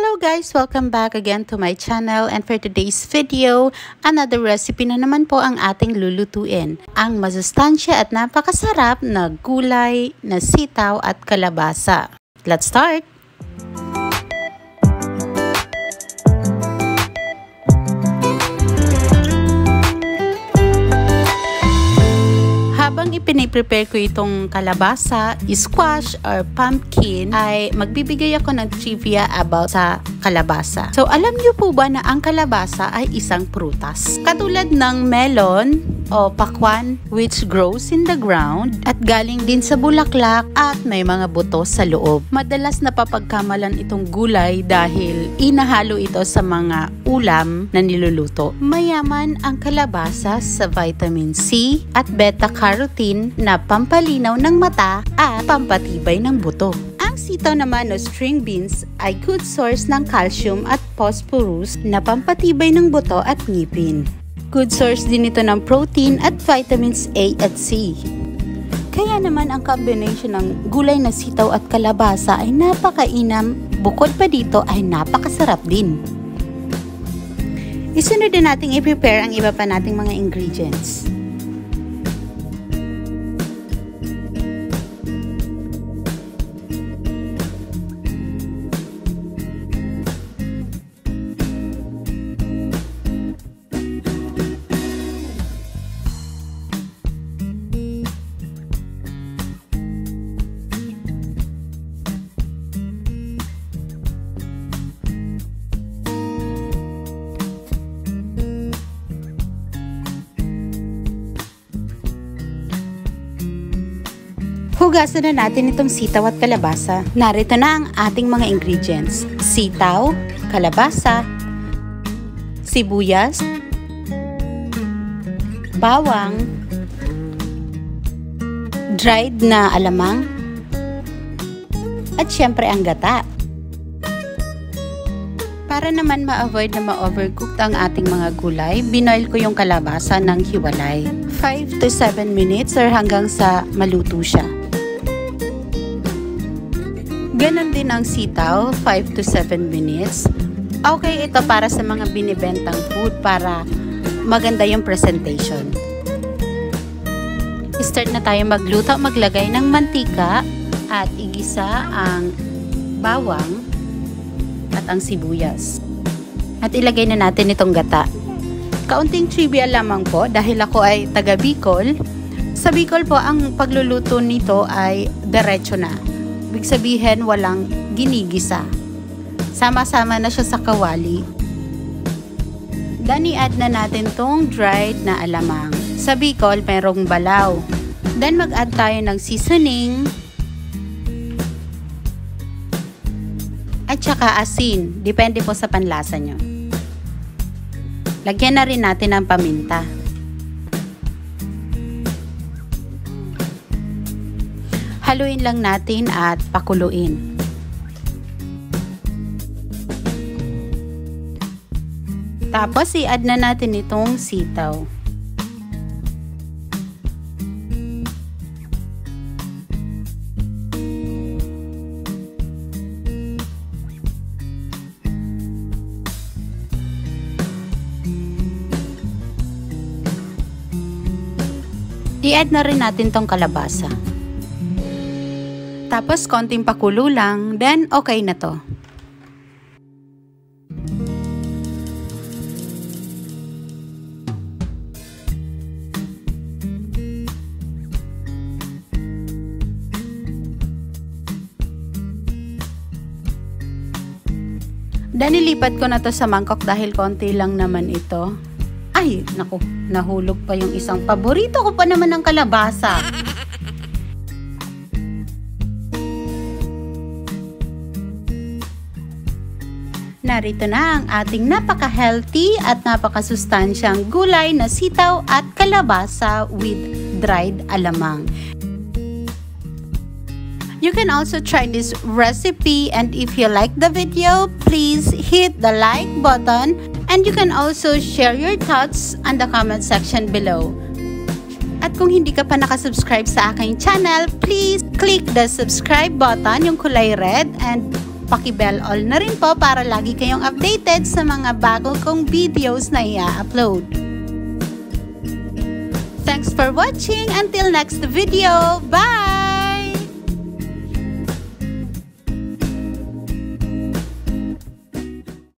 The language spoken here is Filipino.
Hello guys! Welcome back again to my channel and for today's video, another recipe na naman po ang ating lulutuin. Ang masustansya at napakasarap na gulay na sitaw at kalabasa. Let's start! Habang ipiniprepare ko itong kalabasa, squash, or pumpkin, ay magbibigay ako ng trivia about sa kalabasa. So, alam niyo po ba na ang kalabasa ay isang prutas? Katulad ng melon o pakwan which grows in the ground at galing din sa bulaklak at may mga buto sa loob. Madalas napapagkamalan itong gulay dahil inahalo ito sa mga ulam na niluluto. Mayaman ang kalabasa sa vitamin C at beta-carotene carotene na pampalinaw ng mata at pampatibay ng buto. Ang sitaw naman o string beans ay good source ng calcium at phosphorus na pampatibay ng buto at ngipin. Good source din ito ng protein at vitamins A at C. Kaya naman ang combination ng gulay na sitaw at kalabasa ay napakainam, bukod pa dito ay napakasarap din. Isunod din nating i-prepare ang iba pa nating mga ingredients. Hugasan na natin itong sitaw at kalabasa. Narito na ang ating mga ingredients. Sitaw, kalabasa, sibuyas, bawang, dried na alamang, at syempre ang gata. Para naman ma-avoid na ma-overcooked ang ating mga gulay, binoil ko yung kalabasa ng hiwalay. 5 to 7 minutes or hanggang sa maluto siya. Ganon din ang sitaw, 5 to 7 minutes. Okay ito para sa mga binibentang food para maganda yung presentation. Start na tayo magluto, maglagay ng mantika at igisa ang bawang at ang sibuyas. At ilagay na natin itong gata. Kaunting trivia lamang po dahil ako ay taga Bicol. Sa Bicol po, ang pagluluto nito ay diretso na Ibig sabihin, walang ginigisa. Sama-sama na siya sa kawali. Then, i-add na natin tong dried na alamang. Sa Bicol, merong balaw. Then, mag-add tayo ng seasoning. At saka asin. Depende po sa panlasa nyo. Lagyan na rin natin ng paminta. Haluin lang natin at pakuluin. Tapos i-add na natin itong sitaw. I-add na rin natin tong kalabasa. Tapos konting pakulo lang, then okay na to. Then nilipat ko na to sa mangkok dahil konti lang naman ito. Ay, naku, nahulog pa yung isang paborito ko pa naman ng kalabasa. Narito na ang ating napaka-healthy at napaka-sustansyang gulay na sitaw at kalabasa with dried alamang. You can also try this recipe and if you like the video, please hit the like button and you can also share your thoughts on the comment section below. At kung hindi ka pa nakasubscribe sa aking channel, please click the subscribe button, yung kulay red, and paki-bell all na rin po para lagi kayong updated sa mga bago kong videos na i-upload. Thanks for watching. Until next video. Bye!